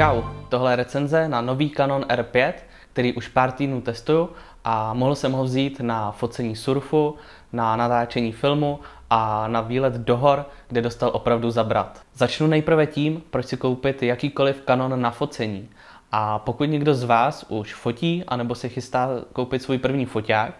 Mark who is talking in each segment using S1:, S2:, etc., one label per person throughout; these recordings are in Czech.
S1: Čau, tohle je recenze na nový Canon R5, který už pár týdnů testuju a mohl jsem ho vzít na focení surfu, na natáčení filmu a na výlet do hor, kde dostal opravdu zabrat. Začnu nejprve tím, proč si koupit jakýkoliv Canon na focení. A pokud někdo z vás už fotí, anebo se chystá koupit svůj první foťák,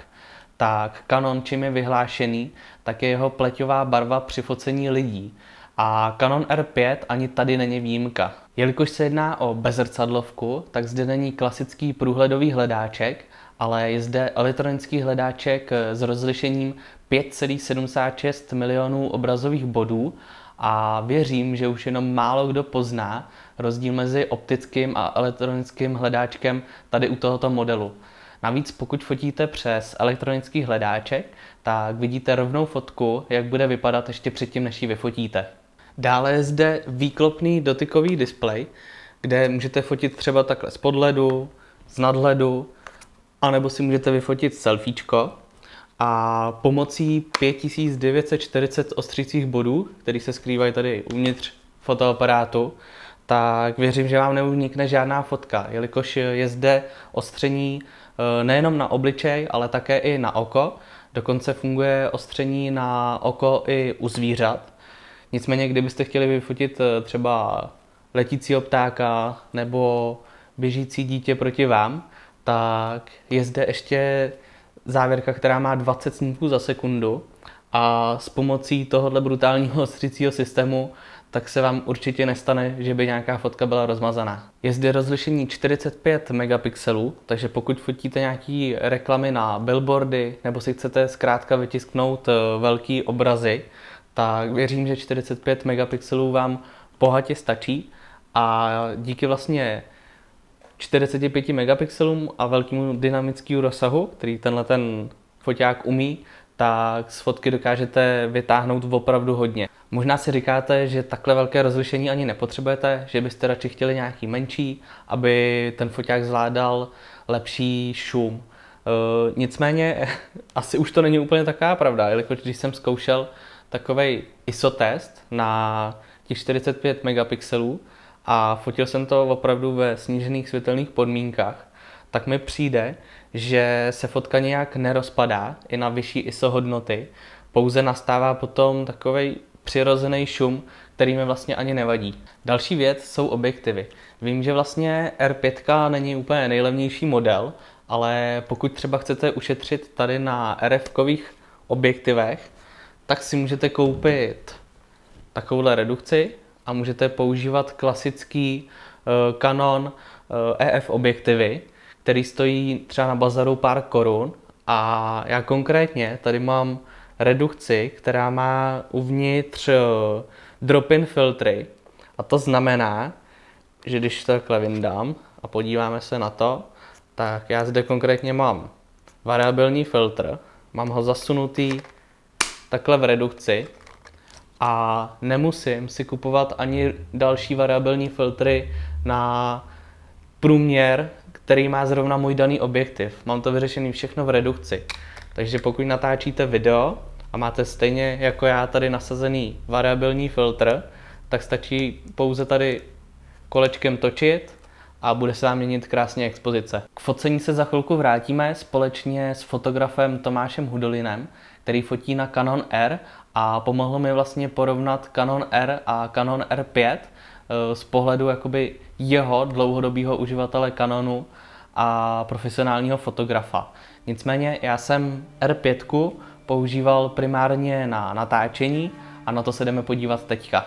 S1: tak Canon, čím je vyhlášený, tak je jeho pleťová barva při focení lidí. A Canon R5 ani tady není výjimka. Jelikož se jedná o bezrcadlovku, tak zde není klasický průhledový hledáček, ale je zde elektronický hledáček s rozlišením 5,76 milionů obrazových bodů a věřím, že už jenom málo kdo pozná rozdíl mezi optickým a elektronickým hledáčkem tady u tohoto modelu. Navíc pokud fotíte přes elektronický hledáček, tak vidíte rovnou fotku, jak bude vypadat ještě předtím, než ji vyfotíte. Dále je zde výklopný dotykový displej, kde můžete fotit třeba takhle z podhledu, z nadhledu, anebo si můžete vyfotit selfiečko. A pomocí 5940 ostřících bodů, které se skrývají tady uvnitř fotoaparátu, tak věřím, že vám neunikne žádná fotka, jelikož je zde ostření eh, nejenom na obličej, ale také i na oko. Dokonce funguje ostření na oko i u zvířat. Nicméně, kdybyste chtěli vyfotit eh, třeba letícího ptáka nebo běžící dítě proti vám, tak je zde ještě závěrka, která má 20 snímků za sekundu a s pomocí tohohle brutálního ostřicího systému tak se vám určitě nestane, že by nějaká fotka byla rozmazaná. Je zde rozlišení 45 megapixelů, takže pokud fotíte nějaký reklamy na billboardy nebo si chcete zkrátka vytisknout eh, velký obrazy, tak věřím, že 45 megapixelů vám bohatě stačí a díky vlastně 45 megapixelům a velkému dynamickému rozsahu, který tenhle ten foťák umí, tak z fotky dokážete vytáhnout opravdu hodně. Možná si říkáte, že takhle velké rozlišení ani nepotřebujete, že byste radši chtěli nějaký menší, aby ten foťák zvládal lepší šum. E, nicméně asi už to není úplně taková pravda, jelikož když jsem zkoušel takový ISO test na těch 45 megapixelů a fotil jsem to opravdu ve snížených světelných podmínkách, tak mi přijde, že se fotka nějak nerozpadá i na vyšší ISO hodnoty, pouze nastává potom takový přirozený šum, který mi vlastně ani nevadí. Další věc jsou objektivy. Vím, že vlastně R5 není úplně nejlevnější model, ale pokud třeba chcete ušetřit tady na RF-kových objektivech, tak si můžete koupit takovouhle redukci a můžete používat klasický uh, Canon EF objektivy, který stojí třeba na bazaru pár korun. A já konkrétně tady mám redukci, která má uvnitř uh, drop-in filtry. A to znamená, že když to takhle vyndám a podíváme se na to, tak já zde konkrétně mám variabilní filtr, mám ho zasunutý takhle v redukci a nemusím si kupovat ani další variabilní filtry na průměr, který má zrovna můj daný objektiv. Mám to vyřešený všechno v redukci. Takže pokud natáčíte video a máte stejně jako já tady nasazený variabilní filtr, tak stačí pouze tady kolečkem točit a bude se vám měnit krásně expozice. K focení se za chvilku vrátíme společně s fotografem Tomášem Hudolinem, který fotí na Canon R a pomohl mi vlastně porovnat Canon R a Canon R5 eh, z pohledu jakoby jeho dlouhodobého uživatele Canonu a profesionálního fotografa. Nicméně já jsem R5 používal primárně na natáčení a na to se jdeme podívat teďka.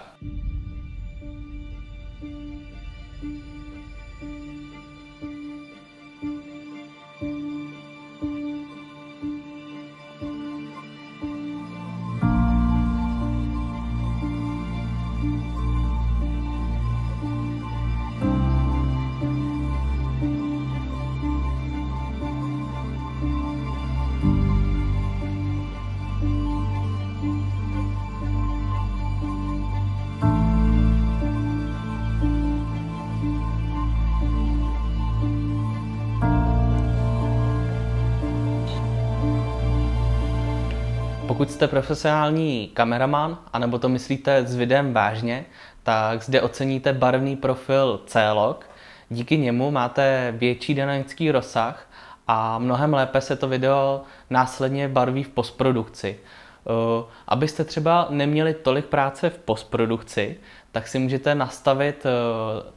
S1: Pokud jste profesionální kameraman, anebo to myslíte s videem vážně, tak zde oceníte barevný profil C-Log. Díky němu máte větší dynamický rozsah a mnohem lépe se to video následně barví v postprodukci. Eh, abyste třeba neměli tolik práce v postprodukci, tak si můžete nastavit eh,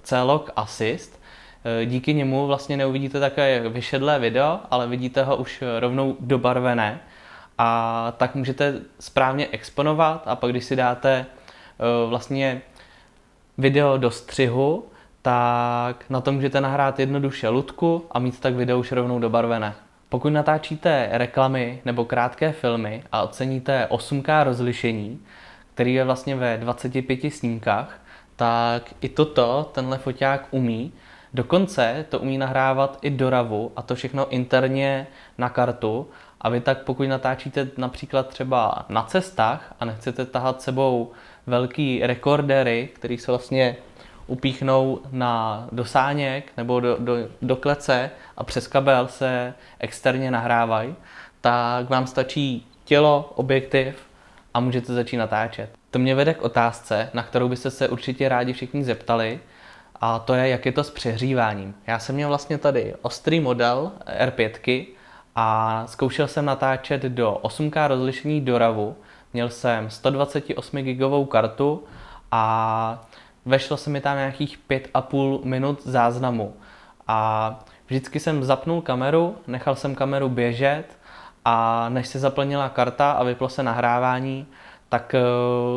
S1: C-Log Assist. Eh, díky němu vlastně neuvidíte také vyšedlé video, ale vidíte ho už rovnou dobarvené. A tak můžete správně exponovat a pak když si dáte vlastně video do střihu, tak na to můžete nahrát jednoduše ludku a mít tak video už rovnou dobarvené. Pokud natáčíte reklamy nebo krátké filmy a oceníte 8K rozlišení, který je vlastně ve 25 snímkách, tak i toto tenhle foťák umí. Dokonce to umí nahrávat i do RAVu a to všechno interně na kartu. A vy tak pokud natáčíte například třeba na cestách a nechcete tahat sebou velký rekordery, který se vlastně upíchnou na dosáněk nebo do, do, do klece a přes kabel se externě nahrávají, tak vám stačí tělo, objektiv a můžete začít natáčet. To mě vede k otázce, na kterou byste se určitě rádi všichni zeptali, a to je, jak je to s přehříváním. Já jsem měl vlastně tady ostrý model R5 a zkoušel jsem natáčet do 8K rozlišení do RAVu. Měl jsem 128 gigovou kartu a vešlo se mi tam nějakých 5,5 minut záznamu. A vždycky jsem zapnul kameru, nechal jsem kameru běžet a než se zaplnila karta a vyplo se nahrávání, tak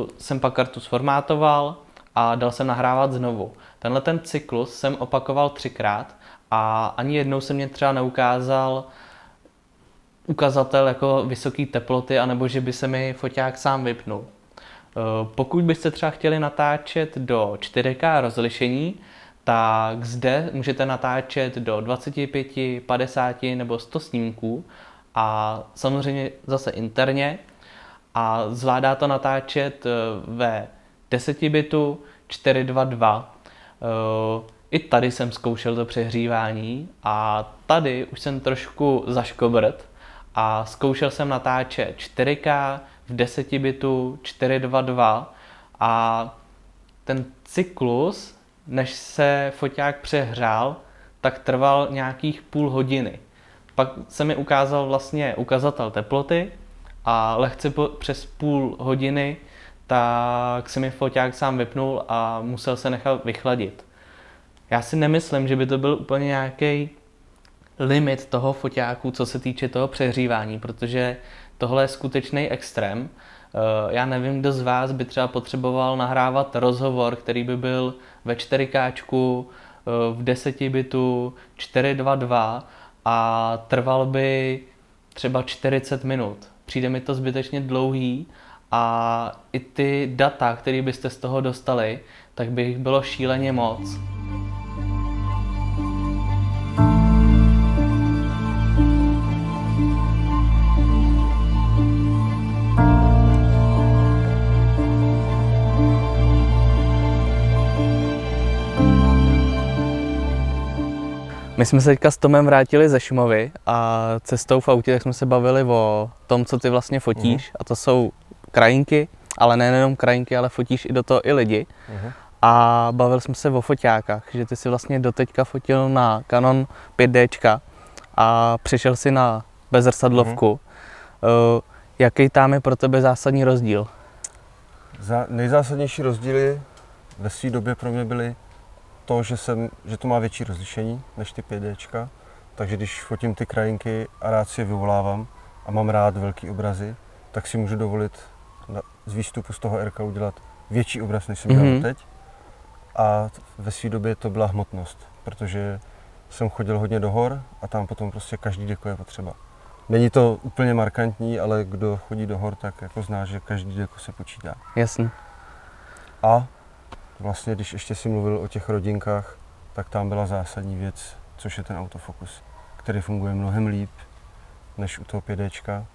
S1: uh, jsem pak kartu sformátoval a dal jsem nahrávat znovu. Tenhle ten cyklus jsem opakoval třikrát a ani jednou se mě třeba neukázal ukazatel jako vysoké teploty, anebo že by se mi foťák sám vypnul. Eh, pokud byste třeba chtěli natáčet do 4K rozlišení, tak zde můžete natáčet do 25, 50 nebo 100 snímků a samozřejmě zase interně a zvládá to natáčet eh, ve 10 bitu 422. Eh, I tady jsem zkoušel to přehřívání a tady už jsem trošku zaškobrt a zkoušel jsem natáčet 4K v 10 bitu 422 a ten cyklus, než se foťák přehrál, tak trval nějakých půl hodiny. Pak se mi ukázal vlastně ukazatel teploty a lehce po, přes půl hodiny tak se mi foťák sám vypnul a musel se nechat vychladit. Já si nemyslím, že by to byl úplně nějaký limit toho foťáku, co se týče toho přehřívání, protože tohle je skutečný extrém. Eh, já nevím, kdo z vás by třeba potřeboval nahrávat rozhovor, který by byl ve 4K, eh, v 10 bitu, 422 a trval by třeba 40 minut. Přijde mi to zbytečně dlouhý a i ty data, které byste z toho dostali, tak by jich bylo šíleně moc. My jsme se teďka s Tomem vrátili ze Šumavy a cestou v autě tak jsme se bavili o tom, co ty vlastně fotíš. Uh-huh. A to jsou krajinky, ale nejenom krajinky, ale fotíš i do toho i lidi. Uh-huh. A bavili jsme se o foťákách, že ty si vlastně doteďka fotil na Canon 5D a přišel si na bezrsadlovku. Uh-huh. Uh, jaký tam je pro tebe zásadní rozdíl?
S2: Za, nejzásadnější rozdíly ve své době pro mě byly to, že, jsem, že to má větší rozlišení než ty 5D, takže když fotím ty krajinky a rád si je vyvolávám a mám rád velký obrazy, tak si můžu dovolit na, z výstupu z toho RK udělat větší obraz, než jsem mm-hmm. dělal mhm. teď. A ve své době to byla hmotnost, protože jsem chodil hodně do hor a tam potom prostě každý deko je potřeba. Není to úplně markantní, ale kdo chodí do hor, tak jako zná, že každý deko se počítá.
S1: Jasně.
S2: A vlastně, když ještě si mluvil o těch rodinkách, tak tam byla zásadní věc, což je ten autofokus, který funguje mnohem líp než u toho 5D.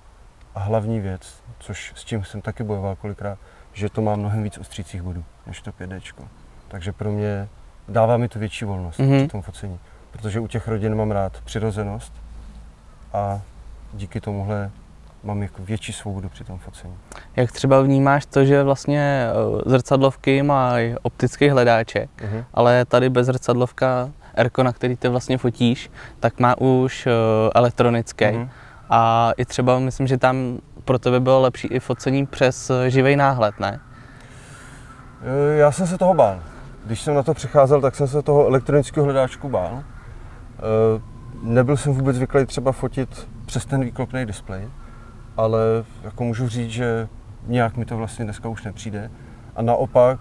S2: A hlavní věc, což s tím jsem taky bojoval kolikrát, že to má mnohem víc ostřících bodů než to 5D. Takže pro mě dává mi to větší volnost mm-hmm. při tom focení. Protože u těch rodin mám rád přirozenost a díky tomuhle mám jako větší svobodu při tom focení.
S1: Jak třeba vnímáš to, že vlastně eh, zrcadlovky mají optický hledáček,
S2: Mhm.
S1: ale tady bez zrcadlovka Erko, na který ty vlastně fotíš, tak má už eh, elektronický.
S2: Mhm.
S1: A i třeba myslím, že tam pro tebe bylo lepší i focení přes živý náhled, ne?
S2: Já jsem se toho bál. Když jsem na to přicházel, tak jsem se toho elektronického hledáčku bál. Nebyl jsem vůbec zvyklý třeba fotit přes ten výklopný displej, ale jako můžu říct, že nějak mi to vlastně dneska už nepřijde. A naopak,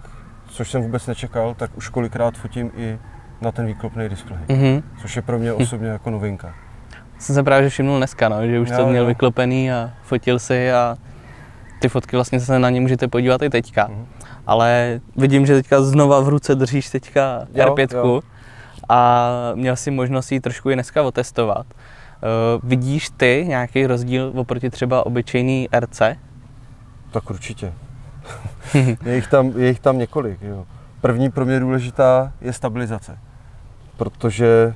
S2: což jsem vůbec nečekal, tak už kolikrát fotím i na ten výklopný displej,
S1: Mhm.
S2: což je pro mě osobně jako novinka.
S1: Jsem se právě všimnul dneska, no, že už
S2: Jo,
S1: to měl
S2: jo.
S1: vyklopený a fotil si a ty fotky vlastně se na ně můžete podívat i teďka.
S2: Mhm.
S1: Ale vidím, že teďka znova v ruce držíš teďka
S2: Jo,
S1: R5
S2: jo.
S1: a měl si možnost ji trošku i dneska otestovat. Uh, vidíš ty nějaký rozdíl oproti třeba obyčejný RC?
S2: Tak určitě. je, jich tam, je jich tam několik. Jo. První pro mě důležitá je stabilizace. Protože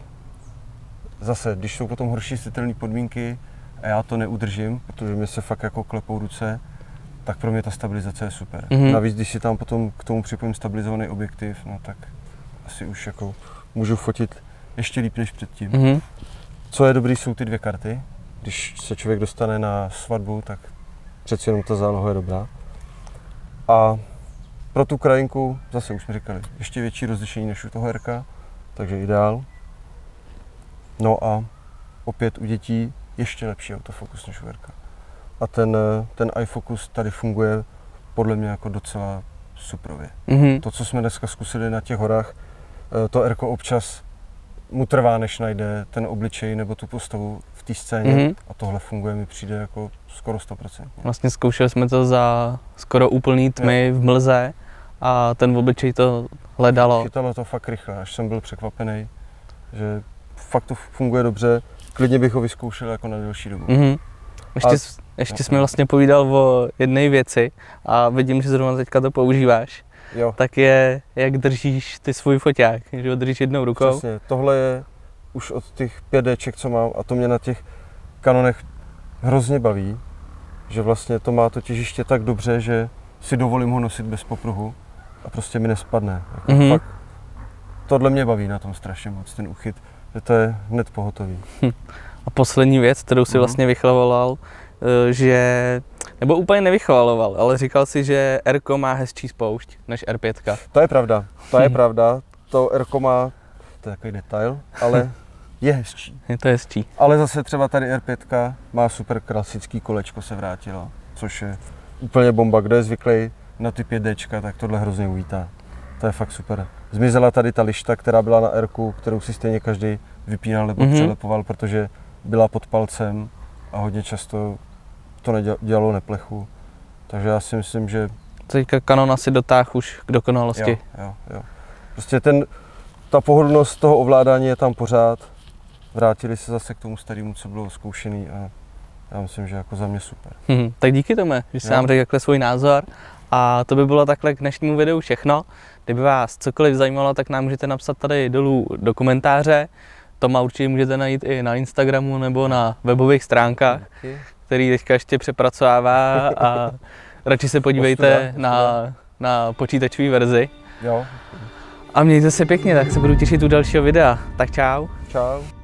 S2: zase, když jsou potom horší světelné podmínky a já to neudržím, protože mi se fakt jako klepou ruce, tak pro mě ta stabilizace je super.
S1: Mhm.
S2: Navíc, když si tam potom k tomu připojím stabilizovaný objektiv, no tak asi už jako můžu fotit ještě líp než předtím.
S1: Mhm.
S2: Co je dobrý, jsou ty dvě karty. Když se člověk dostane na svatbu, tak přeci jenom ta záloha je dobrá. A pro tu krajinku, zase už jsme říkali, ještě větší rozlišení než u toho herka, takže ideál. No a opět u dětí ještě lepší autofokus než u herka. A ten, ten iFocus tady funguje podle mě jako docela suprově.
S1: Mhm.
S2: To, co jsme dneska zkusili na těch horách, eh, to Erko občas mu trvá, než najde ten obličej nebo tu postavu v té scéně
S1: Mhm.
S2: a tohle funguje, mi přijde jako skoro 100%.
S1: Vlastně zkoušeli jsme to za skoro úplný tmy v mlze a ten obličej to hledalo.
S2: Chytalo to fakt rychle, až jsem byl překvapený, že fakt to funguje dobře. Klidně bych ho vyzkoušel jako na delší dobu.
S1: Mhm. Ještě,
S2: A-
S1: ještě
S2: jo.
S1: jsme vlastně povídal o jedné věci a vidím, že zrovna teďka to používáš.
S2: Jo,
S1: Tak je, jak držíš ty svůj foťák, že ho držíš jednou rukou.
S2: přesně. Tohle je už od těch 5Dček, co mám a to mě na těch kanonech hrozně baví, že vlastně to má to těžiště tak dobře, že si dovolím ho nosit bez popruhu a prostě mi nespadne. Jako
S1: Mhm.
S2: fakt, tohle mě baví na tom strašně moc, ten uchyt, že to je hned pohotový.
S1: A poslední věc, kterou si
S2: Mhm.
S1: vlastně vychlavoval, eh, že, nebo úplně nevychlaloval, ale říkal si, že Rko má hezčí spoušť než R5.
S2: To je pravda, to je
S1: Mhm.
S2: pravda, to Erko má, to je takový detail, ale je hezčí.
S1: Je to hezčí.
S2: Ale zase třeba tady R5 má super klasický kolečko se vrátilo, což je úplně bomba. Kdo je zvyklý na ty 5Dčka, tak tohle hrozně uvítá. To je fakt super. Zmizela tady ta lišta, která byla na r kterou si stejně každý vypínal nebo
S1: Mhm.
S2: mm-hmm. přelepoval, protože byla pod palcem a hodně často to nedělalo neplechu. Takže já si myslím, že
S1: Teďka Canon asi dotáh už k dokonalosti.
S2: jo, jo, jo. Prostě ten, ta pohodlnost toho ovládání je tam pořád. Vrátili se zase k tomu starému, co bylo zkoušený a já myslím, že jako za mě super.
S1: Mhm, tak díky tomu, že jsi
S2: Jo.
S1: nám řekl takhle svůj názor. A to by bylo takhle k dnešnímu videu všechno. Kdyby vás cokoliv zajímalo, tak nám můžete napsat tady dolů do komentáře. Toma určitě můžete najít i na Instagramu nebo na webových stránkách, který teďka ještě přepracovává a radši se podívejte
S2: Ostuda,
S1: na, na počítačové verzi.
S2: Jo,
S1: A mějte se pěkně, tak se budu těšit u dalšího videa. Tak čau.
S2: čau.